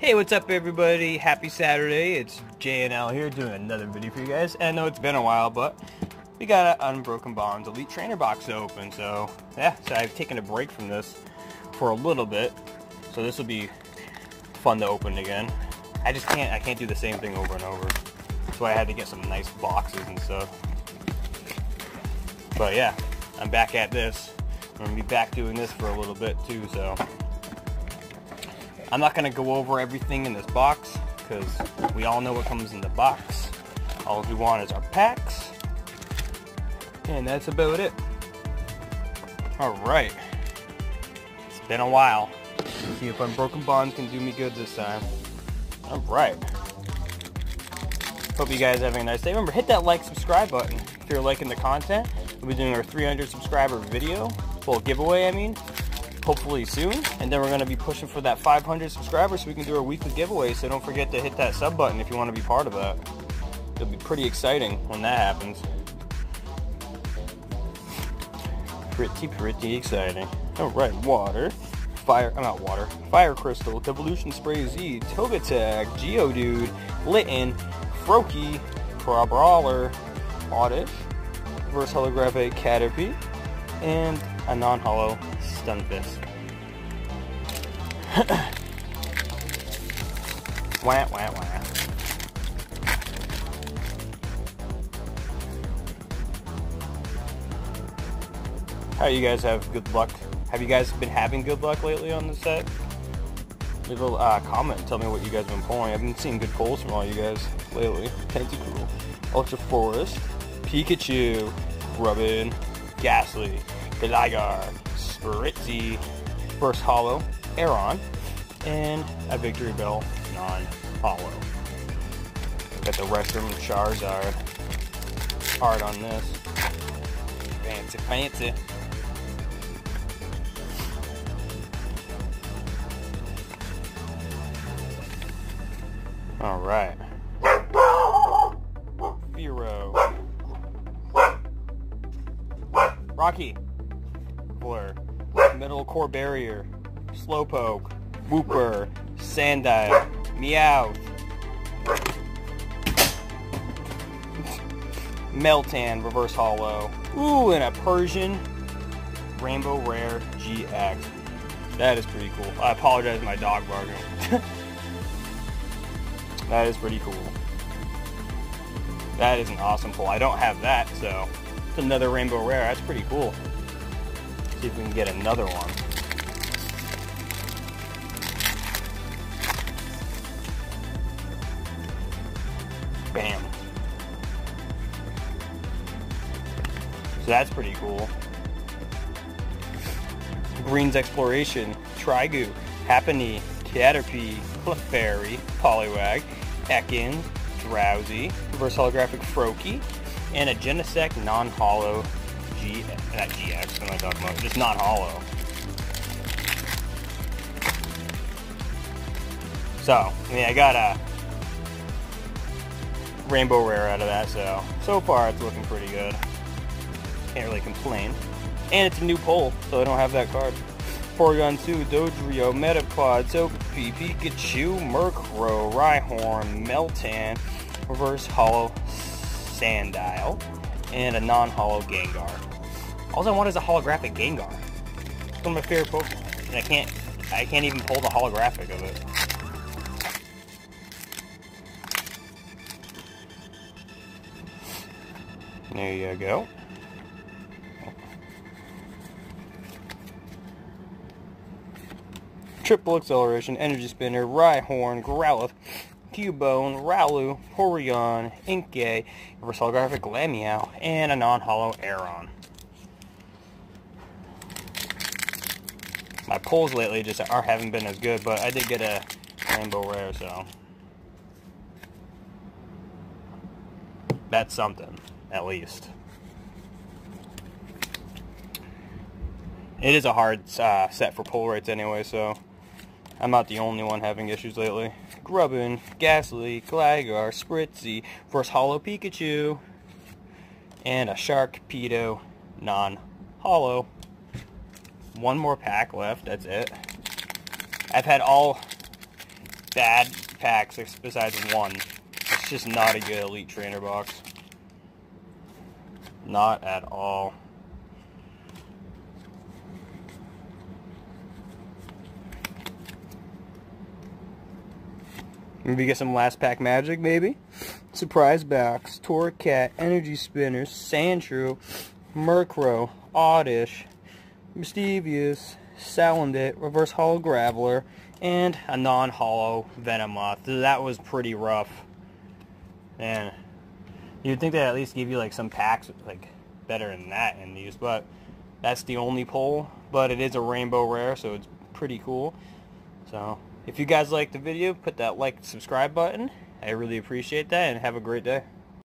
Hey, what's up everybody? Happy Saturday. It's JNL here doing another video for you guys. I know it's been a while, but we got an Unbroken Bonds Elite Trainer box open. So, yeah, so I've taken a break from this for a little bit. So this will be fun to open again. I just can't, I can't do the same thing over and over. So I had to get some nice boxes and stuff. But yeah, I'm back at this. I'm gonna be back doing this for a little bit too, so. I'm not gonna go over everything in this box, because we all know what comes in the box. All we want is our packs. And that's about it. Alright. It's been a while. See if Unbroken Bonds can do me good this time. Alright. Hope you guys are having a nice day. Remember, hit that like, subscribe button if you're liking the content. We'll be doing our 300 subscriber video. Well, giveaway, I mean hopefully soon. And then we're going to be pushing for that 500 subscribers so we can do our weekly giveaway. So don't forget to hit that sub button if you want to be part of that. It'll be pretty exciting when that happens. Pretty, pretty exciting. Alright, water. Fire, I'm not water. Fire Crystal, Devolution Spray Z, Togetic, Geodude, Litten, Froakie, Crabrawler, Oddish, Reverse Holographic Caterpie, and a non-holo Stunfisk. wah, wah, wah. How you guys have good luck? Have you guys been having good luck lately on the set? Leave a uh, comment tell me what you guys have been pulling. I've been seeing good pulls from all you guys lately. Tentacool, Ultra Forest, Pikachu, Grubbin, Gastly, Gligar, Spritzee, Burst Holo, Aron, and a Victory Bell non-holo. Got the Reshiram Charizard art on this. Fancy, fancy. All right. Rocky. Blur. Metal Core Barrier. Slowpoke. Wooper. Sandile. Meowth. Meltan Reverse Holo. Ooh, and a Persian Rainbow Rare GX. That is pretty cool. I apologize my dog barking. that is pretty cool. That is an awesome pull. I don't have that, so it's another Rainbow Rare. That's pretty cool. See if we can get another one. Bam. So that's pretty cool. Green's Exploration, Trigoo, Happiny, Caterpie, Clefairy, Poliwag, Ekans, Drowzee, Reverse Holographic Froakie, and a Genesect non-holo G, not GX, what am I talking about? Just non-holo. So, I mean, I got a rainbow rare out of that, so, so far it's looking pretty good. Can't really complain. And it's a new pull, so I don't have that card. Porygon 2, Dodrio, Metapod, Togepi, Pikachu, Murkrow, Rhyhorn, Meltan, Reverse Holo Sandile, and a non-holo Gengar. All I want is a holographic Gengar. It's one of my favorite Pokemon, and I can't, I can't even pull the holographic of it. There you go. Triple Acceleration, Energy Spinner, Rhyhorn, Growlithe, Cubone, Rowloo, Porygon, Inkay, Reverse Holographic Lamiao, and a non-holo Aron. My pulls lately just are haven't been as good, but I did get a Rainbow Rare, so that's something, at least. It is a hard uh, set for pull rates anyway, so I'm not the only one having issues lately. Grubbin, Gastly, Gligar, Spritzee, First Holo Pikachu, and a Shark Sharpedo non-holo. One more pack left, that's it. I've had all bad packs besides one. It's just not a good Elite Trainer box. Not at all. Maybe get some last pack magic, maybe? Surprise box, Torracat, Energy Spinner, Sandshrew, Murkrow, Oddish, Mischievous, Salandit, Reverse Holo Graveler, and a non-holo Venomoth. That was pretty rough. And you'd think they at least give you like some packs like better than that in these, but that's the only pull. But it is a rainbow rare, so it's pretty cool. So if you guys liked the video, put that like subscribe button. I really appreciate that and have a great day.